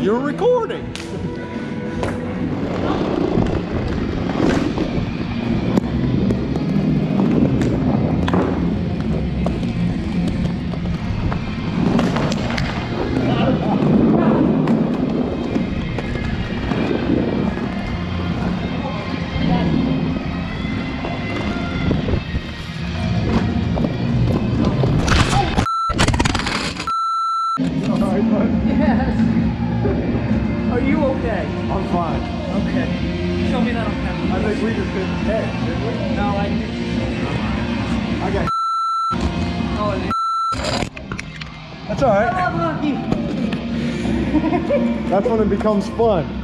You're recording. You okay? I'm fine. Okay. Show me that on camera. I think we just did head, didn't we? No, I think. I got. Oh, That's all right. That's when it becomes fun.